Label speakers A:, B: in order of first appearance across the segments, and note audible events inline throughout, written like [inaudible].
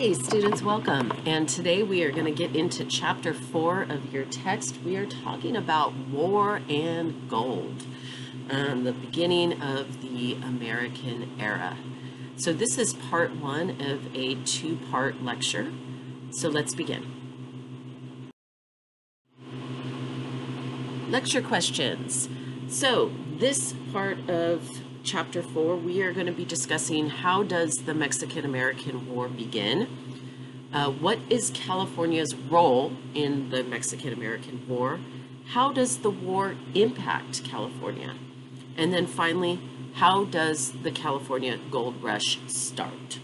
A: Hey students, welcome. And today we are going to get into chapter 4 of your text. We are talking about war and gold, um, the beginning of the American era. So this is part 1 of a two-part lecture. So let's begin. Lecture questions. So this part of chapter 4, we are going to be discussing how does the Mexican-American War begin? Uh, what is California's role in the Mexican-American War? How does the war impact California? And then finally, how does the California gold rush start?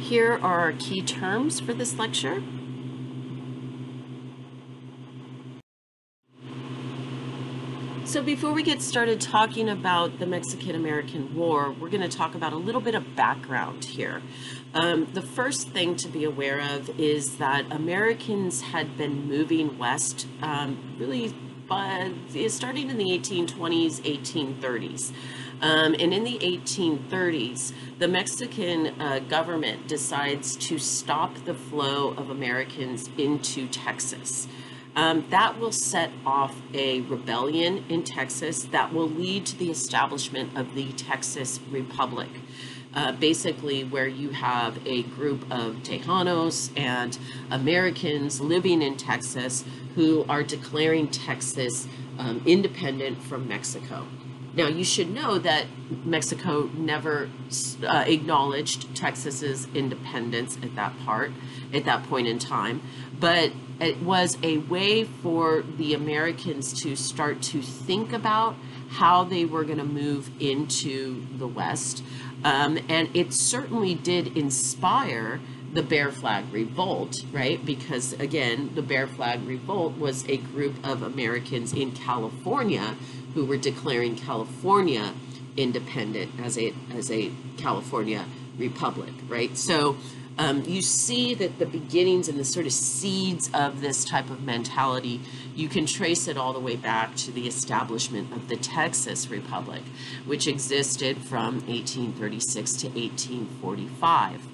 A: Here are our key terms for this lecture. So before we get started talking about the Mexican-American War, we're going to talk about a little bit of background here. Um, the first thing to be aware of is that Americans had been moving west um, really starting in the 1820s, 1830s. Um, and in the 1830s, the Mexican uh, government decides to stop the flow of Americans into Texas. Um, that will set off a rebellion in Texas that will lead to the establishment of the Texas Republic. Uh, basically, where you have a group of Tejanos and Americans living in Texas who are declaring Texas um, independent from Mexico. Now, you should know that Mexico never uh, acknowledged Texas's independence at that part, at that point in time, but it was a way for the Americans to start to think about how they were going to move into the West. Um, and it certainly did inspire the Bear Flag Revolt, right? Because again, the Bear Flag Revolt was a group of Americans in California who were declaring California independent as a as a California republic, right? So um, you see that the beginnings and the sort of seeds of this type of mentality, you can trace it all the way back to the establishment of the Texas Republic, which existed from 1836 to 1845.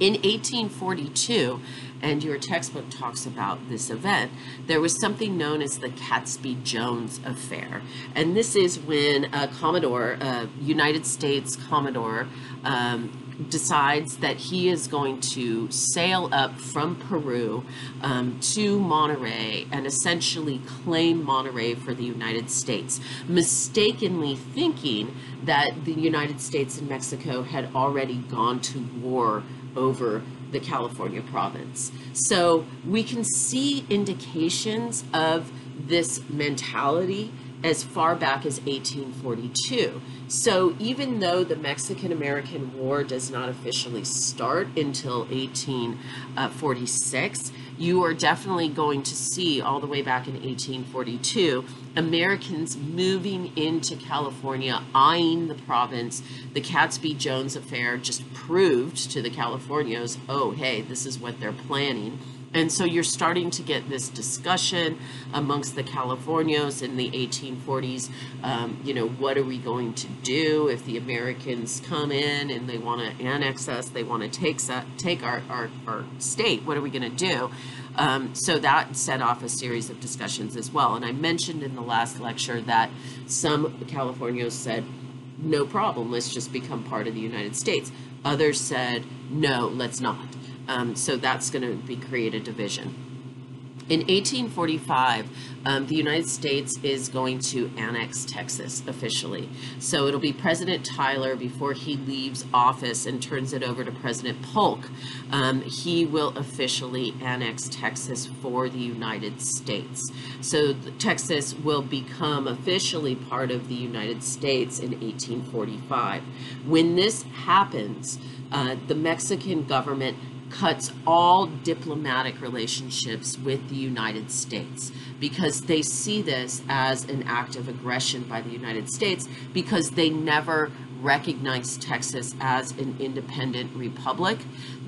A: In 1842, and your textbook talks about this event, there was something known as the Catesby-Jones Affair. And this is when a Commodore, a United States Commodore, um, decides that he is going to sail up from Peru um, to Monterey and essentially claim Monterey for the United States, mistakenly thinking that the United States and Mexico had already gone to war over the California province. So we can see indications of this mentality as far back as 1842. So even though the Mexican-American War does not officially start until 1846, you are definitely going to see all the way back in 1842 Americans moving into California, eyeing the province. The Catesby-Jones affair just proved to the Californios, oh, hey, this is what they're planning. And so you're starting to get this discussion amongst the Californios in the 1840s. Um, you know, what are we going to do if the Americans come in and they want to annex us, they want to take, take our, our, our state, what are we going to do? Um, so that set off a series of discussions as well. And I mentioned in the last lecture that some Californios said, no problem, let's just become part of the United States. Others said, no, let's not. Um, so that's going to be create a division. In 1845, um, the United States is going to annex Texas officially. So it'll be President Tyler before he leaves office and turns it over to President Polk. Um, he will officially annex Texas for the United States. So Texas will become officially part of the United States in 1845. When this happens, uh, the Mexican government cuts all diplomatic relationships with the United States because they see this as an act of aggression by the United States because they never recognized Texas as an independent republic.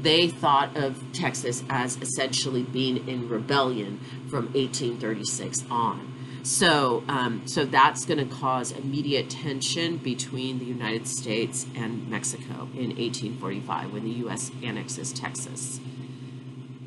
A: They thought of Texas as essentially being in rebellion from 1836 on. So, um, so that's going to cause immediate tension between the United States and Mexico in 1845 when the U.S. annexes Texas.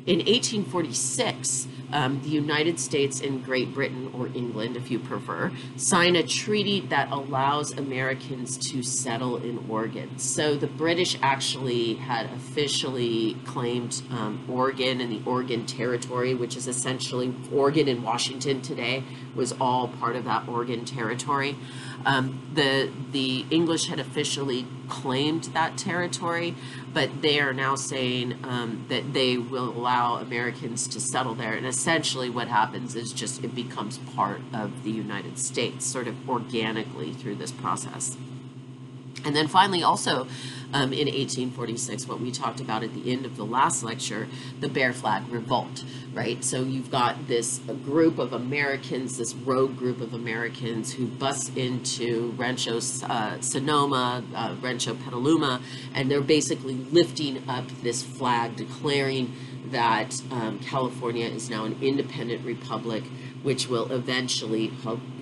A: In 1846, um, the United States and Great Britain, or England if you prefer, sign a treaty that allows Americans to settle in Oregon. So the British actually had officially claimed um, Oregon and the Oregon Territory, which is essentially Oregon and Washington today, was all part of that Oregon Territory. Um, the the English had officially claimed that territory, but they are now saying um, that they will allow Americans to settle there. And essentially, what happens is just it becomes part of the United States, sort of organically through this process. And then finally, also um, in 1846, what we talked about at the end of the last lecture, the Bear Flag Revolt, right? So you've got this group of Americans, this rogue group of Americans who bust into Rancho uh, Sonoma, uh, Rancho Petaluma, and they're basically lifting up this flag, declaring that um, California is now an independent republic which will eventually,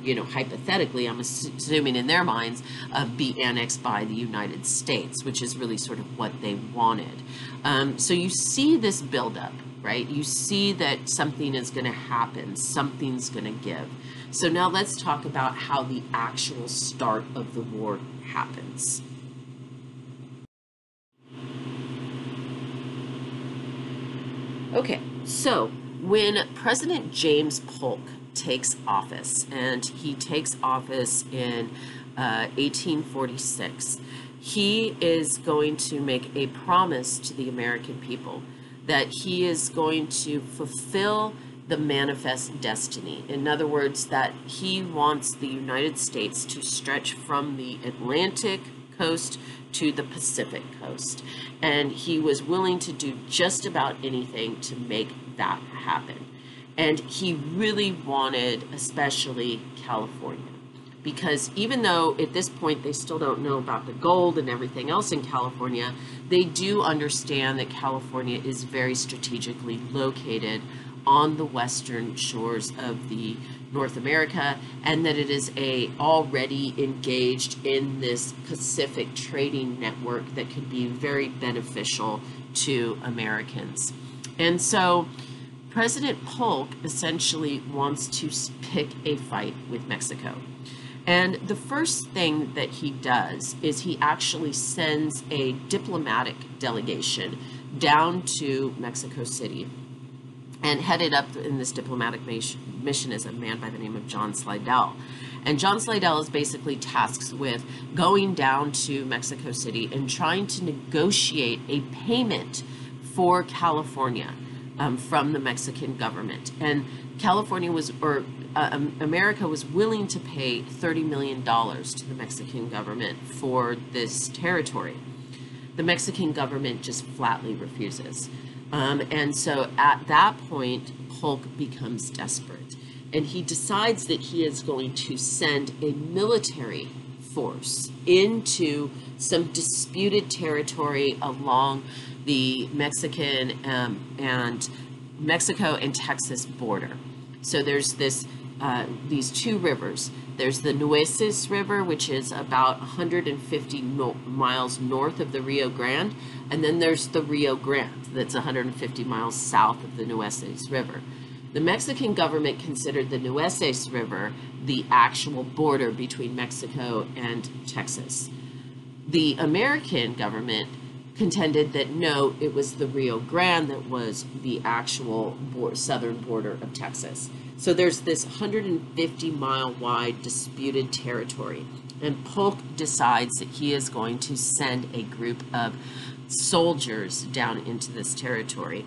A: you know, hypothetically, I'm assuming in their minds, uh, be annexed by the United States, which is really sort of what they wanted. Um, so you see this buildup, right? You see that something is going to happen, something's going to give. So now let's talk about how the actual start of the war happens. Okay, so when President James Polk takes office, and he takes office in uh, 1846, he is going to make a promise to the American people that he is going to fulfill the manifest destiny. In other words, that he wants the United States to stretch from the Atlantic coast to the Pacific coast. And he was willing to do just about anything to make that happen. And he really wanted, especially California. Because even though at this point they still don't know about the gold and everything else in California, they do understand that California is very strategically located on the western shores of the North America and that it is a already engaged in this Pacific trading network that could be very beneficial to Americans. And so President Polk essentially wants to pick a fight with Mexico. And the first thing that he does is he actually sends a diplomatic delegation down to Mexico City and headed up in this diplomatic mission is a man by the name of John Slidell. And John Slidell is basically tasked with going down to Mexico City and trying to negotiate a payment for California um, from the Mexican government. And California was, or uh, um, America was willing to pay $30 million to the Mexican government for this territory. The Mexican government just flatly refuses. Um, and so at that point, Polk becomes desperate. And he decides that he is going to send a military force into some disputed territory along the Mexican um, and Mexico and Texas border. So there's this uh, these two rivers. There's the Nueces River, which is about 150 no miles north of the Rio Grande, and then there's the Rio Grande, that's 150 miles south of the Nueces River. The Mexican government considered the Nueces River the actual border between Mexico and Texas. The American government contended that no, it was the Rio Grande that was the actual southern border of Texas. So there's this 150 mile wide disputed territory. And Polk decides that he is going to send a group of soldiers down into this territory.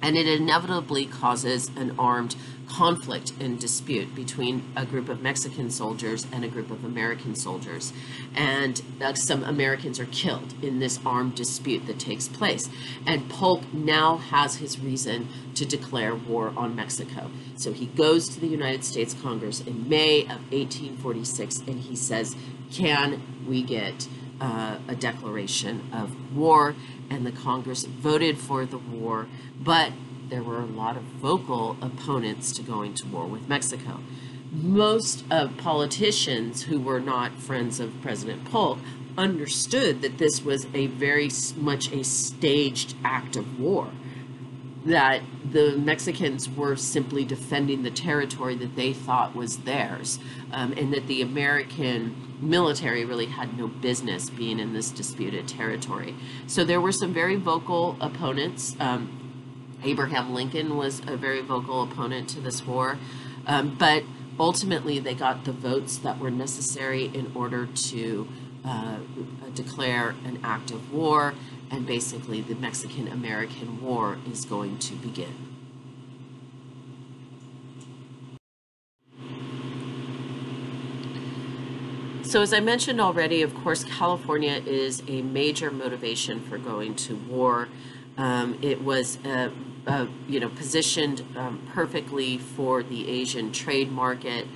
A: And it inevitably causes an armed conflict and dispute between a group of Mexican soldiers and a group of American soldiers. And uh, some Americans are killed in this armed dispute that takes place. And Polk now has his reason to declare war on Mexico. So he goes to the United States Congress in May of 1846 and he says, Can we get uh, a declaration of war? And the Congress voted for the war, but there were a lot of vocal opponents to going to war with Mexico. most of politicians who were not friends of President Polk understood that this was a very much a staged act of war that the Mexicans were simply defending the territory that they thought was theirs, um, and that the American military really had no business being in this disputed territory. So there were some very vocal opponents. Um, Abraham Lincoln was a very vocal opponent to this war, um, but ultimately they got the votes that were necessary in order to uh, declare an act of war and basically the Mexican American War is going to begin. So, as I mentioned already, of course, California is a major motivation for going to war. Um, it was, uh, uh, you know, positioned um, perfectly for the Asian trade market.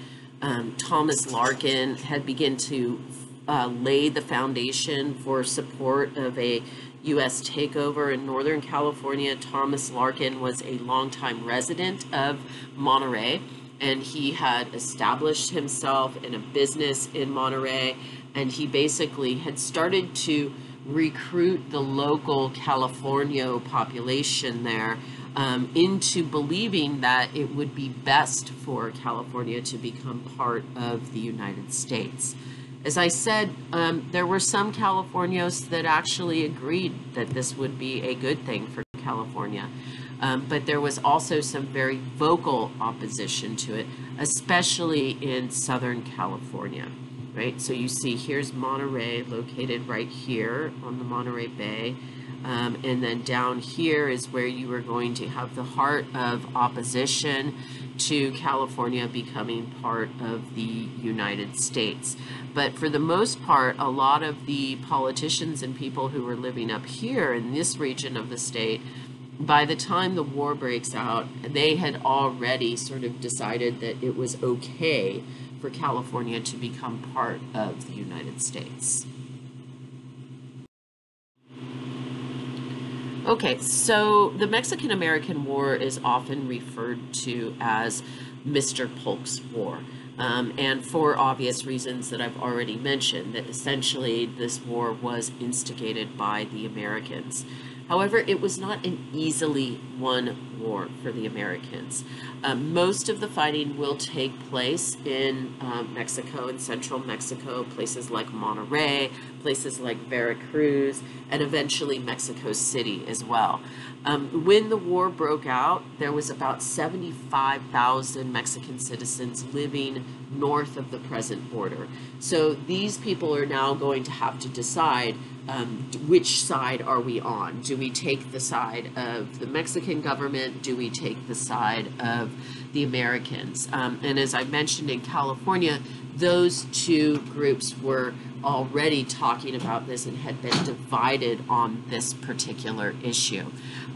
A: Um, Thomas Larkin had begun to uh, lay the foundation for support of a U.S. takeover in Northern California. Thomas Larkin was a longtime resident of Monterey, and he had established himself in a business in Monterey, and he basically had started to recruit the local California population there um, into believing that it would be best for California to become part of the United States. As I said, um, there were some Californios that actually agreed that this would be a good thing for California. Um, but there was also some very vocal opposition to it, especially in Southern California, right? So you see here's Monterey located right here on the Monterey Bay. Um, and then down here is where you are going to have the heart of opposition to California becoming part of the United States. But for the most part, a lot of the politicians and people who were living up here in this region of the state, by the time the war breaks out, they had already sort of decided that it was okay for California to become part of the United States. Okay, so the Mexican American War is often referred to as Mr. Polk's War. Um, and for obvious reasons that I've already mentioned, that essentially this war was instigated by the Americans. However, it was not an easily won war for the Americans. Um, most of the fighting will take place in um, Mexico and central Mexico, places like Monterrey, places like Veracruz, and eventually Mexico City as well. Um, when the war broke out, there was about 75,000 Mexican citizens living north of the present border. So these people are now going to have to decide um, which side are we on? Do we take the side of the Mexican government? Do we take the side of the Americans? Um, and as I mentioned in California, those two groups were already talking about this and had been divided on this particular issue.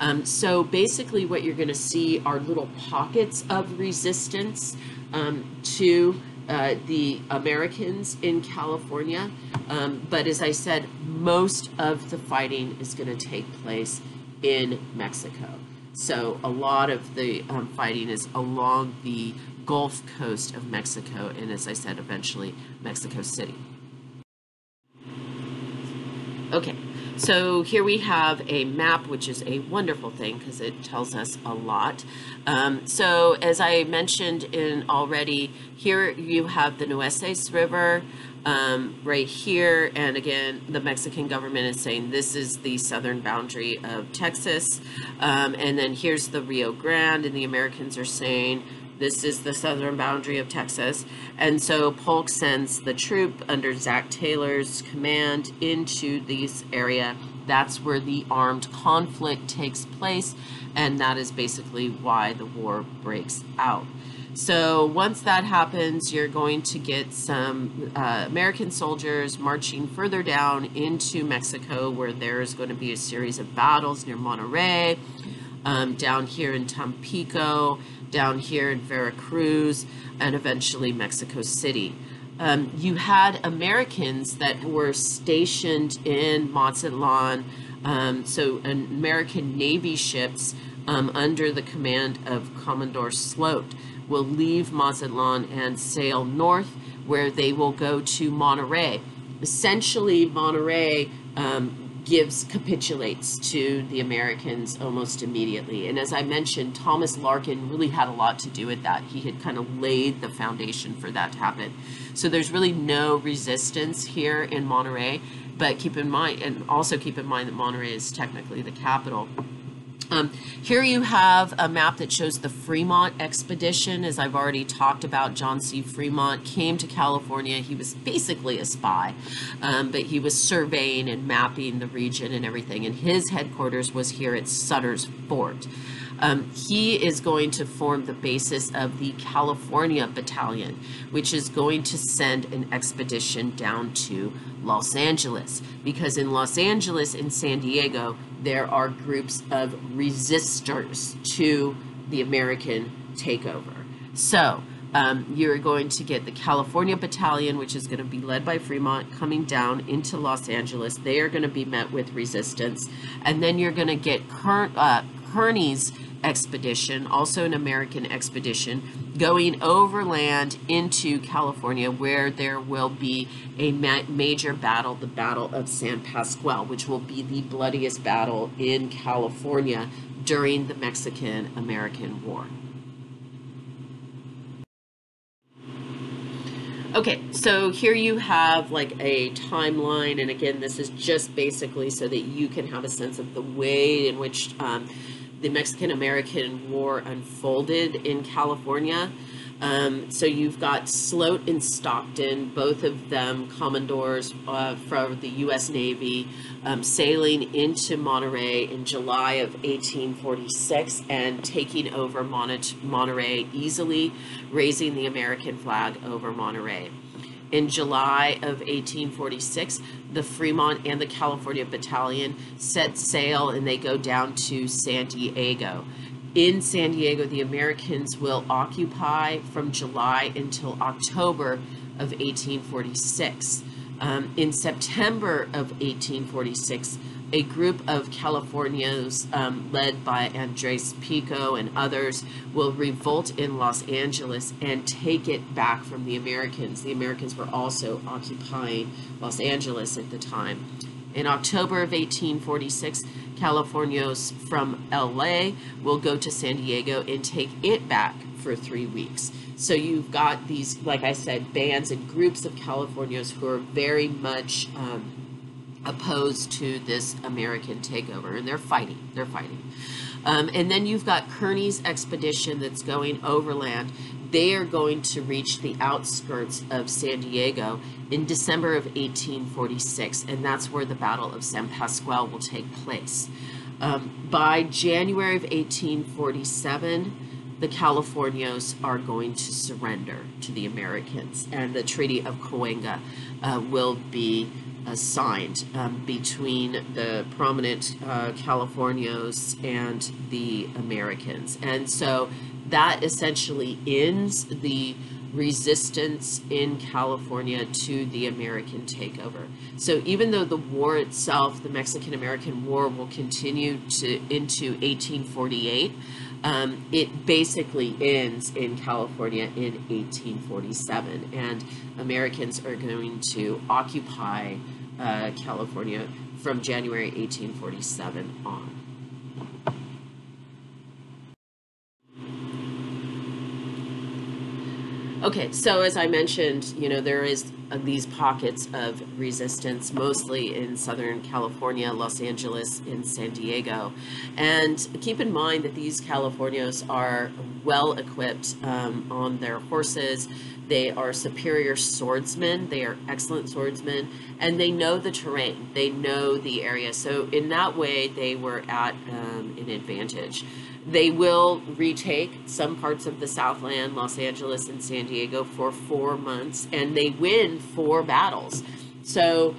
A: Um, so basically, what you're going to see are little pockets of resistance um, to uh, the Americans in California. Um, but as I said, most of the fighting is going to take place in Mexico. So a lot of the um, fighting is along the Gulf Coast of Mexico, and as I said, eventually Mexico City. Okay, so here we have a map, which is a wonderful thing because it tells us a lot. Um, so as I mentioned in already, here you have the Nueces River um, right here. And again, the Mexican government is saying this is the southern boundary of Texas. Um, and then here's the Rio Grande, and the Americans are saying this is the southern boundary of Texas. And so Polk sends the troop under Zach Taylor's command into this area. That's where the armed conflict takes place, and that is basically why the war breaks out. So once that happens, you're going to get some uh, American soldiers marching further down into Mexico, where there's going to be a series of battles near Monterey, um, down here in Tampico, down here in Veracruz, and eventually Mexico City. Um, you had Americans that were stationed in Mazatlan, um, so American Navy ships um, under the command of Commodore Sloat will leave Mazatlan and sail north, where they will go to Monterey. Essentially, Monterey um, gives capitulates to the Americans almost immediately. And as I mentioned, Thomas Larkin really had a lot to do with that. He had kind of laid the foundation for that to happen. So there's really no resistance here in Monterey. But keep in mind, and also keep in mind that Monterey is technically the capital. Um, here you have a map that shows the Fremont expedition. As I've already talked about, John C. Fremont came to California. He was basically a spy, um, but he was surveying and mapping the region and everything. And his headquarters was here at Sutter's Fort. Um, he is going to form the basis of the California Battalion, which is going to send an expedition down to Los Angeles. Because in Los Angeles and San Diego, there are groups of resistors to the American takeover. So, um, you're going to get the California Battalion, which is going to be led by Fremont, coming down into Los Angeles. They are going to be met with resistance. And then you're going to get Ker- uh, Kearny's expedition, also an American expedition, going overland into California where there will be a ma major battle, the Battle of San Pasqual, which will be the bloodiest battle in California during the Mexican-American War. Okay, so here you have like a timeline, and again, this is just basically so that you can have a sense of the way in which um, the Mexican American War unfolded in California. Um, so you've got Sloat and Stockton, both of them commodores uh, from the U.S. Navy, um, sailing into Monterey in July of 1846 and taking over Mon- Monterey easily, raising the American flag over Monterey. In July of 1846, the Fremont and the California Battalion set sail and they go down to San Diego. In San Diego, the Americans will occupy from July until October of 1846. Um, in September of 1846, a group of Californios um, led by Andres Pico and others will revolt in Los Angeles and take it back from the Americans. The Americans were also occupying Los Angeles at the time. In October of 1846, Californios from LA will go to San Diego and take it back for three weeks. So you've got these, like I said, bands and groups of Californios who are very much um, opposed to this American takeover, and they're fighting. They're fighting. Um, and then you've got Kearny's expedition that's going overland. They are going to reach the outskirts of San Diego in December of 1846, and that's where the Battle of San Pasqual will take place. Um, by January of 1847, the Californios are going to surrender to the Americans, and the Treaty of Cahuenga uh, will be signed um, between the prominent uh, Californios and the Americans. And so that essentially ends the resistance in California to the American takeover. So even though the war itself, the Mexican-American War, will continue to into 1848, um, it basically ends in California in 1847, and Americans are going to occupy uh, California from January 1847 on. Okay, so as I mentioned, you know, there is uh, these pockets of resistance, mostly in Southern California, Los Angeles, in San Diego. And keep in mind that these Californios are well equipped um, on their horses. They are superior swordsmen. They are excellent swordsmen, and they know the terrain. They know the area. So in that way, they were at um, an advantage. They will retake some parts of the Southland, Los Angeles and San Diego for four months, and they win four battles. So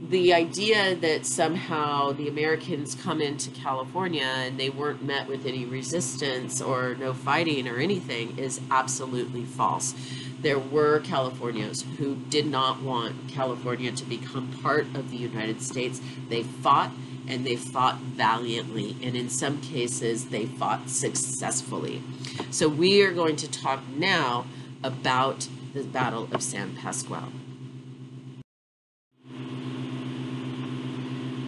A: the idea that somehow the Americans come into California and they weren't met with any resistance or no fighting or anything is absolutely false. There were Californios who did not want California to become part of the United States. They fought and they fought valiantly, and in some cases, they fought successfully. So, we are going to talk now about the Battle of San Pasqual.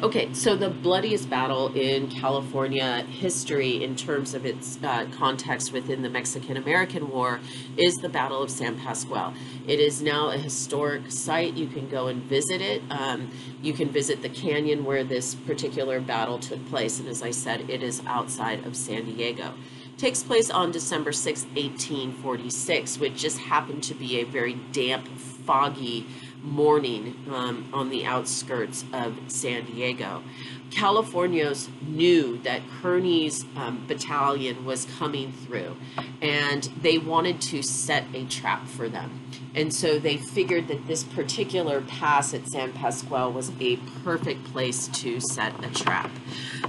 A: Okay, so the bloodiest battle in California history, in terms of its uh, context within the Mexican American War, is the Battle of San Pasqual. It is now a historic site. You can go and visit it. Um, you can visit the canyon where this particular battle took place, and as I said, it is outside of San Diego takes place on December 6, 1846, which just happened to be a very damp, foggy morning um, on the outskirts of San Diego. Californios knew that Kearny's um, battalion was coming through and they wanted to set a trap for them. And so they figured that this particular pass at San Pasqual was a perfect place to set a trap.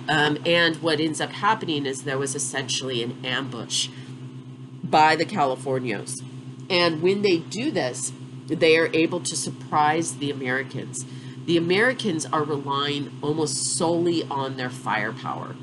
A: Um, and what ends up happening is there was essentially an ambush by the Californios. And when they do this, they are able to surprise the Americans. The Americans are relying almost solely on their firepower.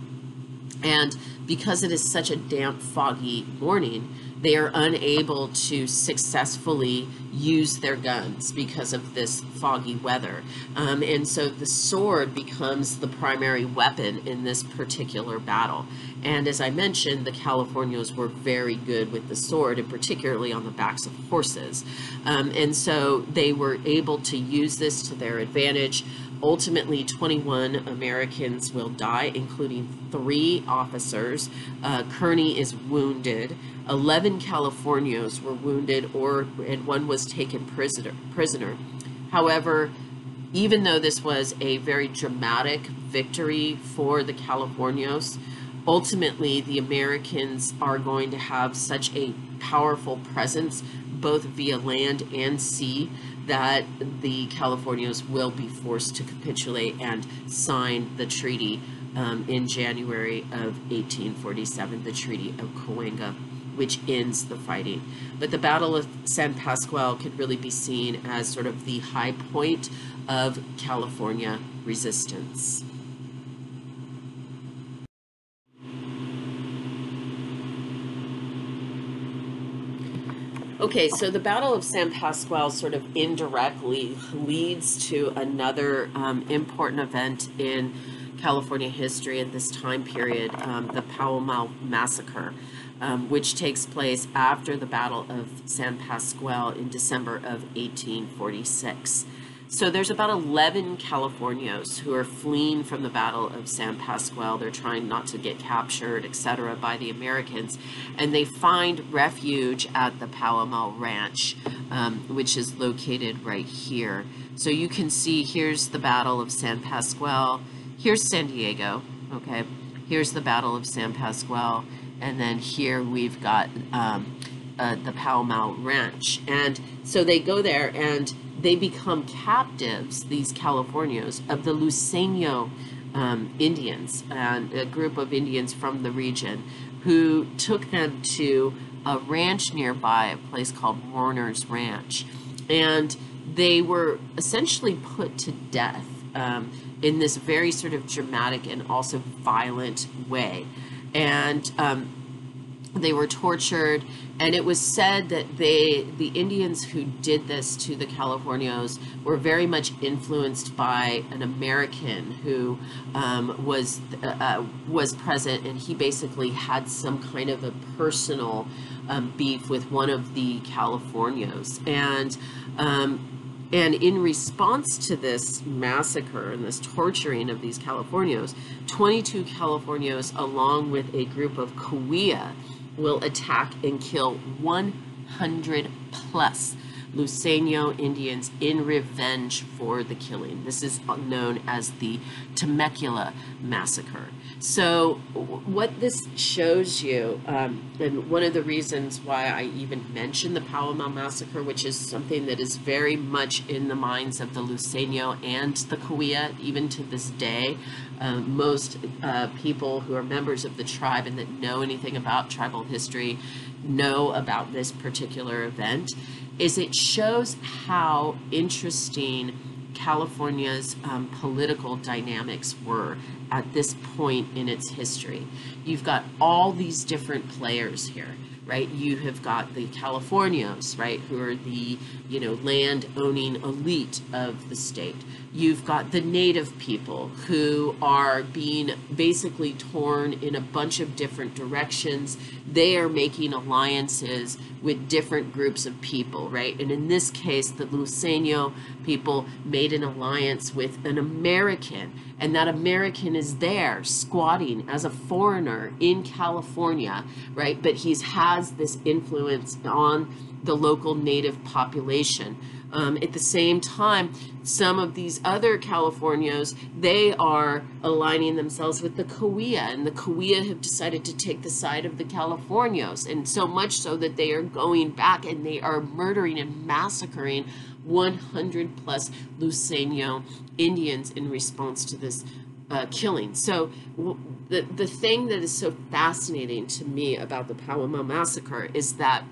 A: And because it is such a damp, foggy morning, they are unable to successfully use their guns because of this foggy weather. Um, and so the sword becomes the primary weapon in this particular battle. And as I mentioned, the Californios were very good with the sword, and particularly on the backs of horses. Um, and so they were able to use this to their advantage. Ultimately, 21 Americans will die, including three officers. Uh, Kearny is wounded. 11 Californios were wounded, or and one was taken prisoner. Prisoner. However, even though this was a very dramatic victory for the Californios, ultimately the Americans are going to have such a powerful presence both via land and sea that the Californios will be forced to capitulate and sign the treaty um, in January of 1847, the Treaty of Cahuenga, which ends the fighting. But the Battle of San Pasqual can really be seen as sort of the high point of California resistance. Okay, so the Battle of San Pasqual sort of indirectly leads to another um, important event in California history at this time period, um, the Mall Massacre, um, which takes place after the Battle of San Pasqual in December of 1846. So there's about 11 Californios who are fleeing from the Battle of San Pasqual. They're trying not to get captured, etc., by the Americans. And they find refuge at the Pauma Ranch, um, which is located right here. So you can see here's the Battle of San Pasqual. Here's San Diego, okay? Here's the Battle of San Pasqual. And then here we've got um, uh, the Pauma Ranch. And so they go there and they become captives, these Californios, of the Luiseño um, Indians, and a group of Indians from the region, who took them to a ranch nearby, a place called Warner's Ranch. And they were essentially put to death um, in this very sort of dramatic and also violent way. And um, they were tortured and it was said that they the indians who did this to the californios were very much influenced by an american who um, was uh, uh, was present and he basically had some kind of a personal um, beef with one of the californios. And um, and in response to this massacre and this torturing of these Californios, 22 Californios, along with a group of Cahuilla, will attack and kill 100 plus Luiseño Indians in revenge for the killing. This is known as the Temecula Massacre. So, what this shows you, um, and one of the reasons why I even mentioned the Pauma Massacre, which is something that is very much in the minds of the Luiseño and the Cahuilla, even to this day, um, most uh, people who are members of the tribe and that know anything about tribal history know about this particular event is it shows how interesting California's um, political dynamics were at this point in its history. You've got all these different players here right? You have got the Californios, right, who are the, you know, land owning elite of the state. You've got the native people who are being basically torn in a bunch of different directions. They are making alliances with different groups of people, right? And in this case, the Luiseno people made an alliance with an American and that American is there squatting as a foreigner in California, right? But he's has this influence on the local native population. Um, at the same time, some of these other Californios, they are aligning themselves with the Cahuilla, and the Cahuilla have decided to take the side of the Californios, and so much so that they are going back and they are murdering and massacring 100 plus Luiseno Indians in response to this uh, killing. So the, the thing that is so fascinating to me about the Pauma massacre is that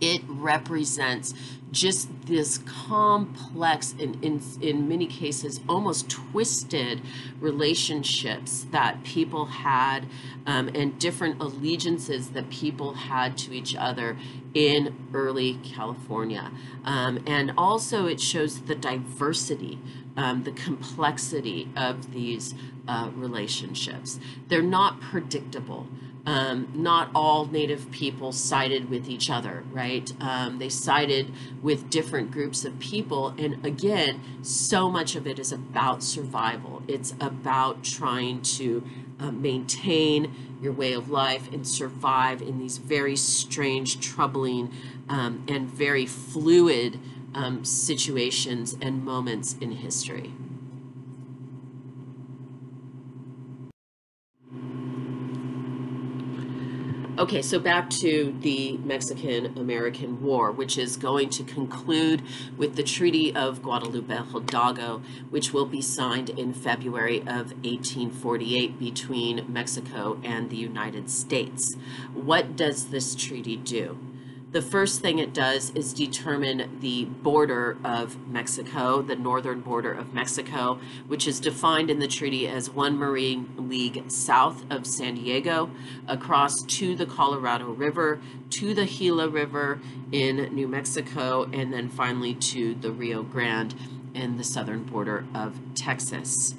A: it represents just this complex and in, in many cases almost twisted relationships that people had um, and different allegiances that people had to each other in early California. Um, and also it shows the diversity, um, the complexity of these uh, relationships. They're not predictable um, not all Native people sided with each other, right? Um, they sided with different groups of people. And again, so much of it is about survival. It's about trying to uh, maintain your way of life and survive in these very strange, troubling, um, and very fluid um, situations and moments in history. Okay, so back to the Mexican American War, which is going to conclude with the Treaty of Guadalupe Hidalgo, which will be signed in February of 1848 between Mexico and the United States. What does this treaty do? The first thing it does is determine the border of Mexico, the northern border of Mexico, which is defined in the treaty as one marine league south of San Diego, across to the Colorado River, to the Gila River in New Mexico, and then finally to the Rio Grande in the southern border of Texas.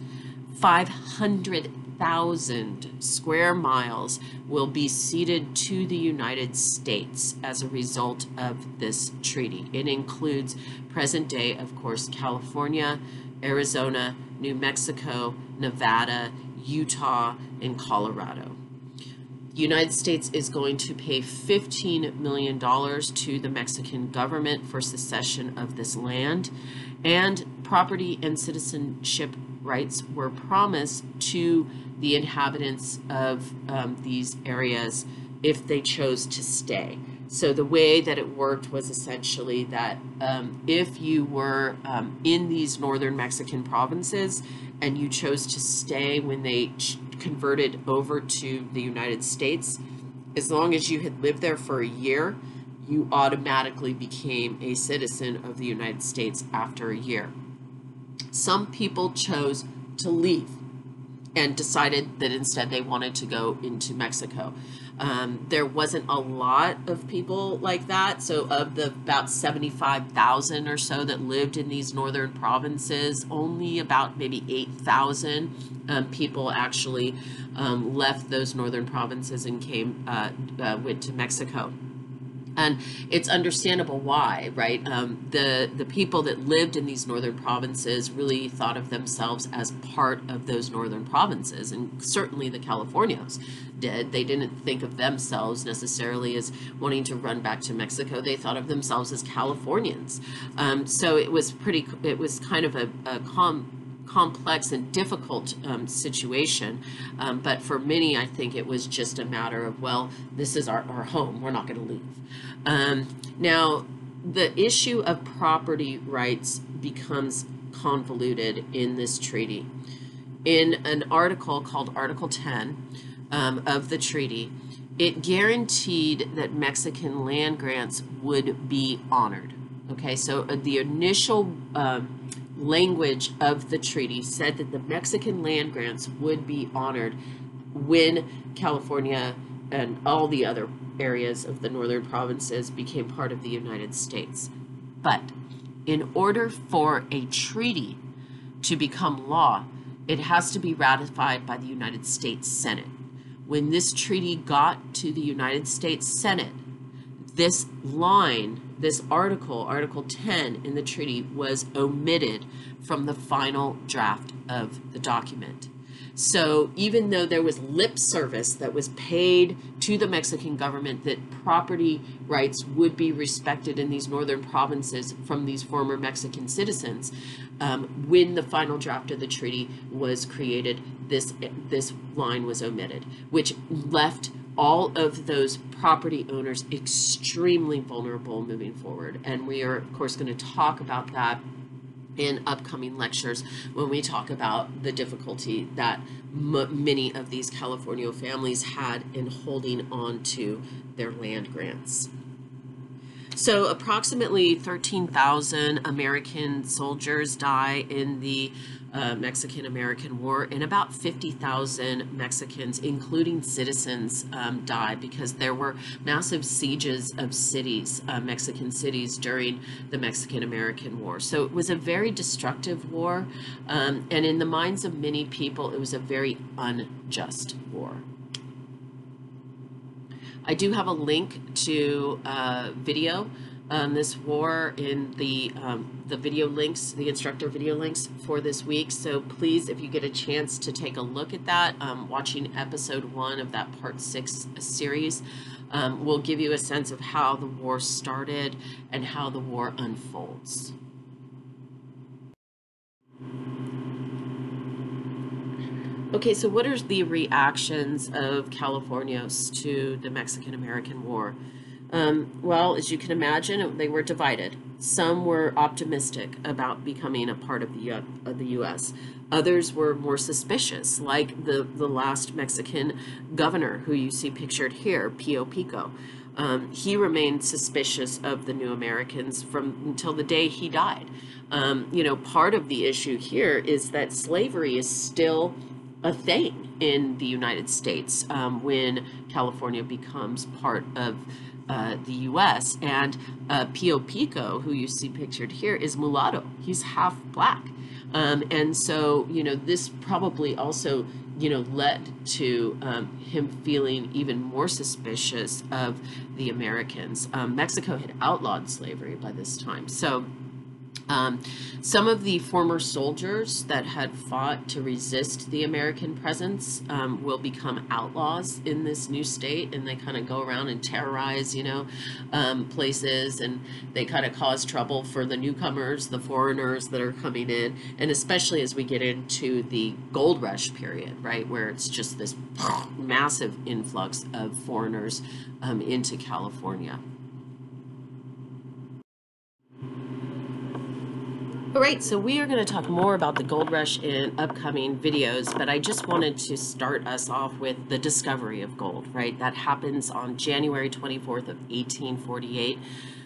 A: 500 thousand square miles will be ceded to the United States as a result of this treaty. It includes present day, of course, California, Arizona, New Mexico, Nevada, Utah, and Colorado. The United States is going to pay $15 million to the Mexican government for secession of this land, and property and citizenship rights were promised to the inhabitants of um, these areas if they chose to stay. So the way that it worked was essentially that um, if you were um, in these northern Mexican provinces and you chose to stay when they converted over to the United States, as long as you had lived there for a year, you automatically became a citizen of the United States after a year. Some people chose to leave and decided that instead they wanted to go into Mexico. Um, there wasn't a lot of people like that. So, of the about 75,000 or so that lived in these northern provinces, only about maybe 8,000 um, people actually um, left those northern provinces and came, uh, uh, went to Mexico and it's understandable why right? Um, the the people that lived in these northern provinces really thought of themselves as part of those northern provinces and certainly the californios did. They didn't think of themselves necessarily as wanting to run back to mexico. They thought of themselves as californians. Um, so it was pretty it was kind of a, a com complex and difficult um, situation. Um, but for many, I think it was just a matter of, well, this is our, our home. We're not going to leave. Um, now, the issue of property rights becomes convoluted in this treaty. In an article called Article 10 um, of the treaty, it guaranteed that Mexican land grants would be honored. Okay, so uh, the initial um, language of the treaty said that the Mexican land grants would be honored when California and all the other areas of the northern provinces became part of the United States. But in order for a treaty to become law, it has to be ratified by the United States Senate. When this treaty got to the United States Senate, this line, this article, Article 10 in the treaty, was omitted from the final draft of the document. So even though there was lip service that was paid to the Mexican government that property rights would be respected in these northern provinces from these former Mexican citizens, um, when the final draft of the treaty was created, this this line was omitted, which left all of those property owners extremely vulnerable moving forward. And we are, of course, going to talk about that in upcoming lectures when we talk about the difficulty that many of these California families had in holding on to their land grants. So, approximately 13,000 American soldiers die in the uh, Mexican American War, and about 50,000 Mexicans, including citizens, um, died because there were massive sieges of cities, uh, Mexican cities, during the Mexican American War. So, it was a very destructive war, um, and in the minds of many people, it was a very unjust war. I do have a link to uh, video on this war in the um, the video links, the instructor video links for this week. So please, if you get a chance to take a look at that, um, watching episode one of that part six series um, will give you a sense of how the war started and how the war unfolds. Okay, so what are the reactions of Californios to the Mexican American War? Um, well, as you can imagine, they were divided. Some were optimistic about becoming a part of the, uh, of the U.S. Others were more suspicious, like the, the last Mexican governor who you see pictured here, Pio Pico. Um, he remained suspicious of the new Americans from until the day he died. Um, you know, part of the issue here is that slavery is still a thing in the United States um, when California becomes part of uh, the U.S. And uh, Pio Pico, who you see pictured here, is mulatto. He's half black. Um, and so, you know, this probably also, you know, led to um, him feeling even more suspicious of the Americans. Um, Mexico had outlawed slavery by this time. So, um, some of the former soldiers that had fought to resist the American presence um, will become outlaws in this new state, and they kind of go around and terrorize, you know, um, places, and they kind of cause trouble for the newcomers, the foreigners that are coming in, and especially as we get into the gold rush period, right, where it's just this massive influx of foreigners um, into California. All right, so we are going to talk more about the gold rush in upcoming videos, but I just wanted to start us off with the discovery of gold, right? That happens on January 24th of 1848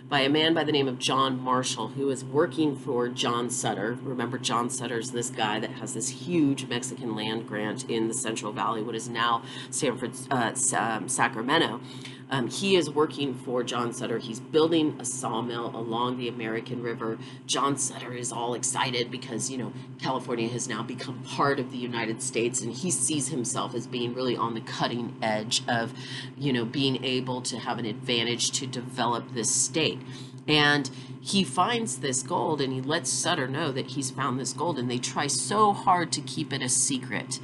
A: by a man by the name of John Marshall, who was working for John Sutter. Remember, John Sutter's this guy that has this huge Mexican land grant in the Central Valley, what is now Sanford, uh, um, Sacramento. Um, he is working for John Sutter. He's building a sawmill along the American River. John Sutter is all excited because, you know, California has now become part of the United States and he sees himself as being really on the cutting edge of, you know, being able to have an advantage to develop this state. And he finds this gold and he lets Sutter know that he's found this gold and they try so hard to keep it a secret.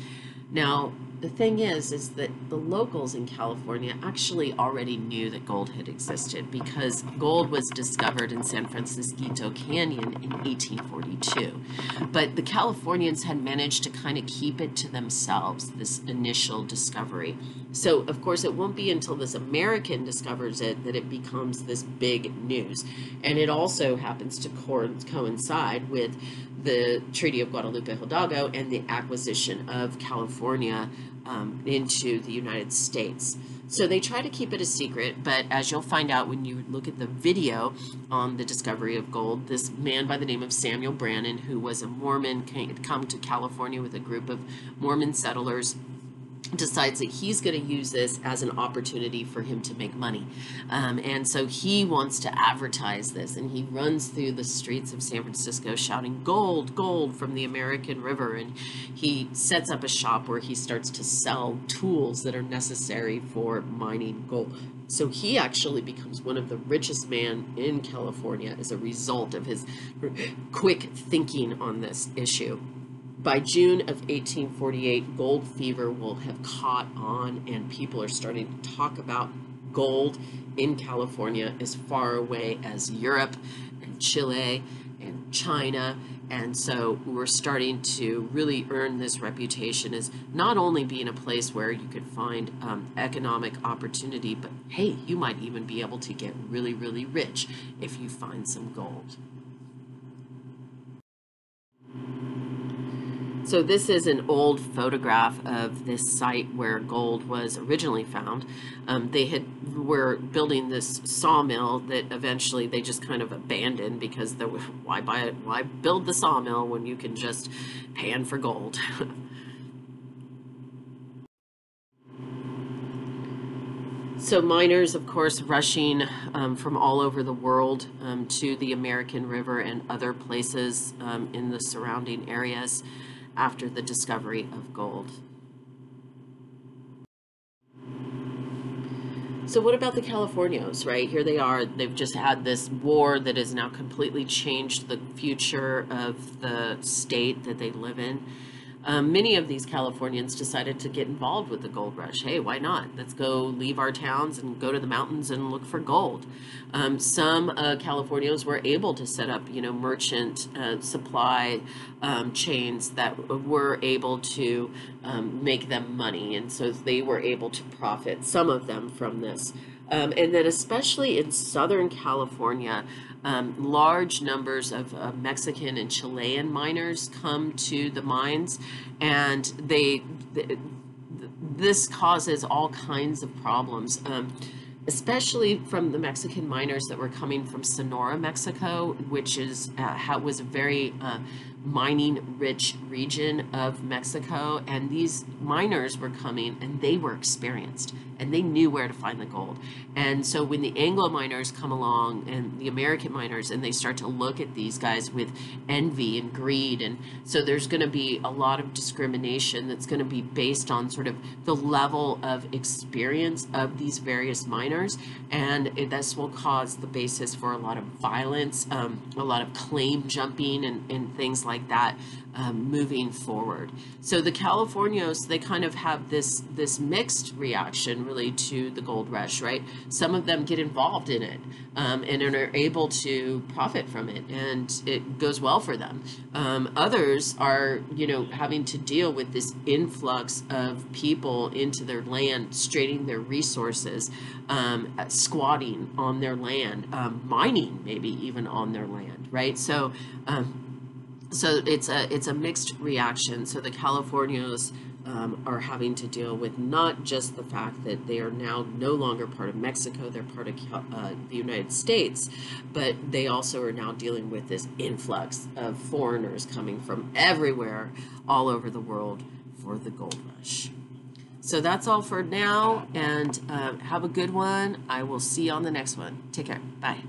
A: Now, the thing is, is that the locals in California actually already knew that gold had existed because gold was discovered in San Francisquito Canyon in 1842. But the Californians had managed to kind of keep it to themselves, this initial discovery. So, of course, it won't be until this American discovers it that it becomes this big news. And it also happens to co coincide with the Treaty of Guadalupe Hidalgo and the acquisition of California um, into the United States. So they try to keep it a secret, but as you'll find out when you look at the video on the discovery of gold, this man by the name of Samuel Brannan, who was a Mormon, came, come to California with a group of Mormon settlers decides that he's going to use this as an opportunity for him to make money. Um, and so he wants to advertise this and he runs through the streets of San Francisco shouting gold, gold from the American River. And he sets up a shop where he starts to sell tools that are necessary for mining gold. So he actually becomes one of the richest men in California as a result of his quick thinking on this issue by June of 1848, gold fever will have caught on, and people are starting to talk about gold in California as far away as Europe and Chile and China. And so we're starting to really earn this reputation as not only being a place where you could find um, economic opportunity, but hey, you might even be able to get really, really rich if you find some gold. So this is an old photograph of this site where gold was originally found. Um, they had were building this sawmill that eventually they just kind of abandoned because there, why buy it? Why build the sawmill when you can just pan for gold? [laughs] So miners, of course, rushing um, from all over the world um, to the American River and other places um, in the surrounding areas after the discovery of gold. So what about the Californios, right? Here they are. They've just had this war that has now completely changed the future of the state that they live in um, many of these Californians decided to get involved with the gold rush. Hey, why not? Let's go leave our towns and go to the mountains and look for gold. Um, some uh, Californians were able to set up, you know, merchant uh, supply um, chains that were able to um, make them money, and so they were able to profit. Some of them from this. Um, and then especially in Southern California, um, large numbers of uh, Mexican and Chilean miners come to the mines, and they, th this causes all kinds of problems. Um, especially from the Mexican miners that were coming from Sonora, Mexico, which is uh, was a very uh, mining rich region of Mexico. And these miners were coming and they were experienced and they knew where to find the gold. And so when the Anglo miners come along and the American miners and they start to look at these guys with envy and greed, and so there's going to be a lot of discrimination that's going to be based on sort of the level of experience of these various miners, and this will cause the basis for a lot of violence, um, a lot of claim jumping, and, and things like that um, moving forward. So the Californios, they kind of have this this mixed reaction really to the gold rush, right? Some of them get involved in it um, and are able to profit from it, and it goes well for them. Um, others are, you know, having to deal with this influx of people into their land, straining their resources, um, squatting on their land, um, mining maybe even on their land, right? So um, so it's a it's a mixed reaction. So the Californios um, are having to deal with not just the fact that they are now no longer part of Mexico, they're part of uh, the United States, but they also are now dealing with this influx of foreigners coming from everywhere, all over the world for the gold rush. So that's all for now, and uh, have a good one. I will see you on the next one. Take care. Bye.